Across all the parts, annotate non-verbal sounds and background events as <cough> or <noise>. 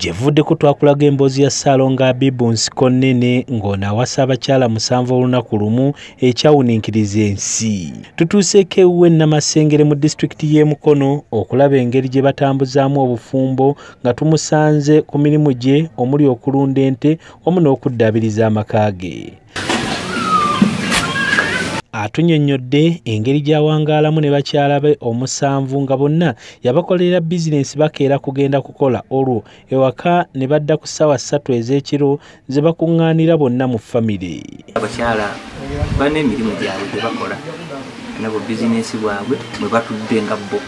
gyevuddeko twakulaga emboozi ya ssaalonga abibu nsiko nnene ng'ono awasa abakyala musanvu olunaku lumu ekyawuniikiriza ensi. Tutuuseeko ewuwe namasengere mu disitulikiti y'e mukono okulaba engeri gye batambuzaamu obufumbo nga tumusanze ku mirimu gye omuli okulunda ente wamu n'okuddaabiriza amaka ge atunnyonnyodde engeri gy'awangaalamu ne bakyala be omusanvu nga bonna yabakolera bizinensi bakeera kugenda kukola. Olwo ewaka ne badda ku ssaawa ssatu ez'ekiro ze bakuŋŋaanira bonna mu famire abakyala balina emirimu gyabwe gye bakola nabo bizinensi bwabwe mwe batudde nga bo.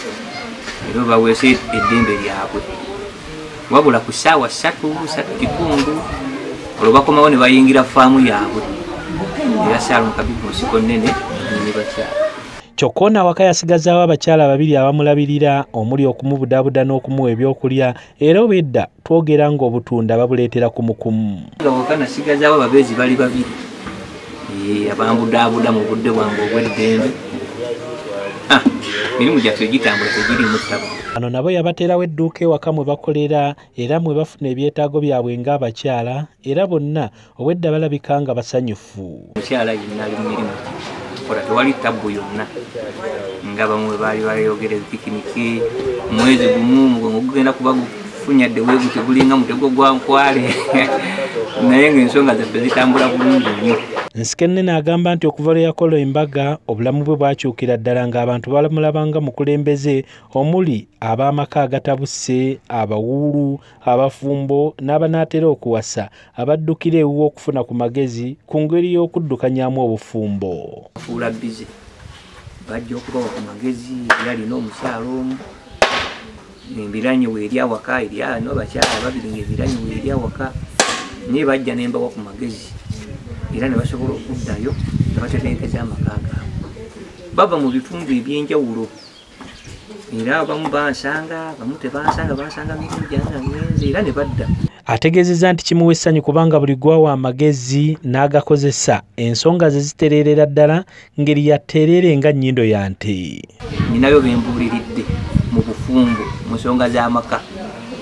Era baweese eddembe lyabwe. Wabula ku ssaawa ssatu satu kitundu olwo bakomawo ne bayingira faamu yaabwe era saalum kabibu nsiko nnene ne bakyala. Kyokka ono awaka yasigazaawo abakyala babiri abamulabirira omuli okumubudaabuda n'okumuwa ebyokulya era obedda twogera ng'obutunda babuleetera kumukumu nga bwoka nasigazaawo ababeezi bali babiri. Abambudaabuda mu budde bwange obw'eddembe. Ah, mirimu gyaffe gitambula tegiri mu ttabo. Bano nabo yabateerawo edduuka ewaka mwe bakolera era mwe bafuna ebyetaago byabwe ng'abakyala era bonna obwedda balabika nga basanyufu. Omukyala yenna ali mu mirimu. Kola tewali tabbu yonna. Nga bamwe baali bayogera ebipikiniki omwezi gumu ogugenda kuba gufunyadde weegute gulinga mutego gwa nkwale. <laughs> Naye ngaensonga zaffe zitambula bulungi nnyo nsikennene agamba nti okuva lwe yakola embaga obulamu bwe bwakyukira ddala ng'abantu balamulabanga mukulembeze omuli ab'amaka agatabuse abawuulu abafumbo n'abanaatera okuwasa abaddukira ewuwo okufuna ku magezi ku ngeri y'okuddukanyamu obufumbo. Bafuula bize. Bajja okubawa ku magezi era alina omukyalo omu. Embiranye weeri awaka eryano bakyala babiri ngaebiranye weeri awaka. Naye bajja nembawa ku magezi era ne basobola okuddayo ne batetenkeza amaka gaabwe bava mu bitundu ebyenjawulo. Era abamu bansanga bamu tebansanga bansanga mirimu gyange ngenze era ne badda. Ategeezezza nti kimuwa essanyu kubanga buli gwawa amagezi n'agakozesa. Ensonga ze zitereerera ddala ngeri yatereere nga nnyindo ya nte. Ninayo bembuuliridde mu bufumbo mu nsonga z'amaka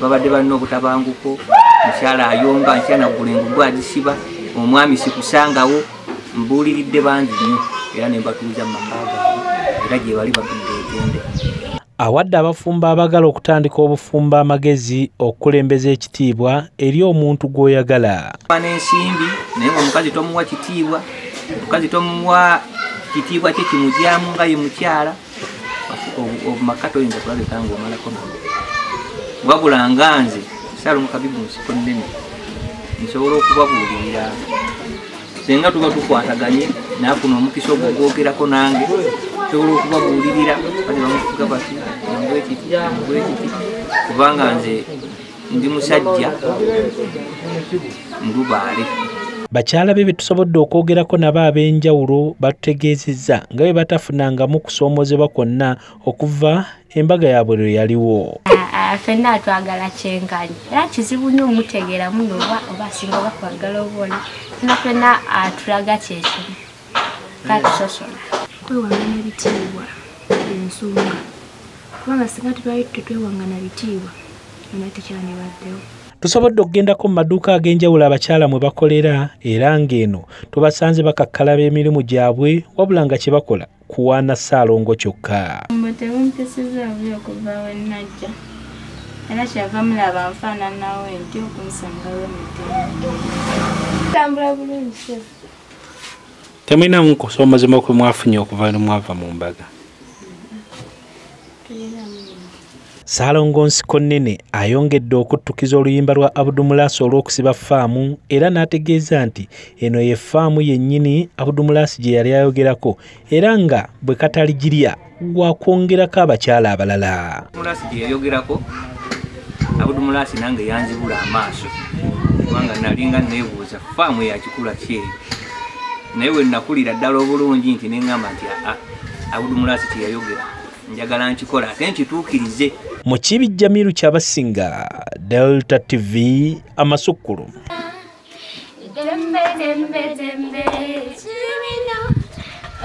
babadde balina obutabanguko mukyala ayomba nkyanagula engugu agisiba omwami sikusangawo mbuuliridde bangi nnyo era ne mbatuuza mu maka gaabwe era gye bali batudde egende. Awadde abafumbo abagala okutandika obufumbo amagezi okukulembeza ekitiibwa eri omuntu gw'oyagala. N'ensimbi naye ngaomukazi tomuwa kitiibwa omukazi tomuwa kitiibwa kye kimuzyamu nga ye mukyala omumaka toyinza kulabika ngaomalako wabula nga nze salo mukabibu nsiko nnene nsobola okubabuulirira senga tuba tukwataganye naafuna omukisa ogwogwogerako nange nsobola okubabuulirira bati bamufuga bati bwekiti bwekiti kubanga nze ndi musajja mulubaale bakyala be be tusobodde okwogerako nabo ab'enjawulo batutegeezezza nga bwe batafunangamu kusoomoozebwa kwonna okuva embaga yaabwe lwe yaliwo ffenna atwagala kyenkanyi era kizibu nnyo omutegeera muno oba oba asinga oba kwagala obona fena fena atulaga kyekimu. Katusosola kwewangana bitiibwa ensonga. Kubanga singa tubali tetwewangana bitiibwa ona tekyandibaddewo tusobodde okugendako mu maduuka ag'enjawulo abakyala mwe bakolera era ng'eno tubasanze bakakkalaba emirimu gyabwe wabula nga kye bakola kuwaana ssaalongo kyokka. Mbe temumpisiza bubi okuva we najja era kyava mulaba nfaananawo enti okunsangawo emitendera tambula bulungi temulinamu kusoomoozebwa kwe mwafunye okuva ne mwava mu mbaga. Ssaalongo nsiko nnene ayongedde okuttukiza oluyimba lwa abudumulaasi olw'okusiba faamu era n'ategeeza nti eno ye faamu yennyini abudumulaasi gye yali ayogerako era nga bwe kataligirya gwakwongerako abakyala abalala. Mulasi gye yayogerako abudumulasi nange yanzibula amaaso kubanga nalinga neebuuza faamu yakikula kyeyo naye we nakulira ddala obulungi nti neŋŋamba nti aa abudumulasi kyeyayogera njagala nkikola ate nkituukirize. Mu kibi jamiru kyabasinga delta tv amasukkulu. Dembe, dembe, dembe, Chimino,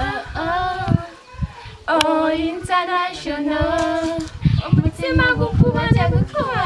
oh, oh, oh, international, omutima gukuba tegukuba